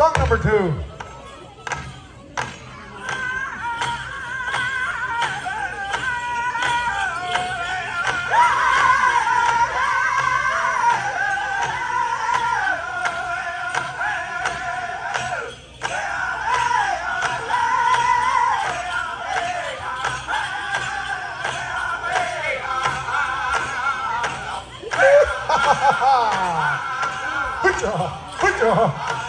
Song number two. Good job. Good job.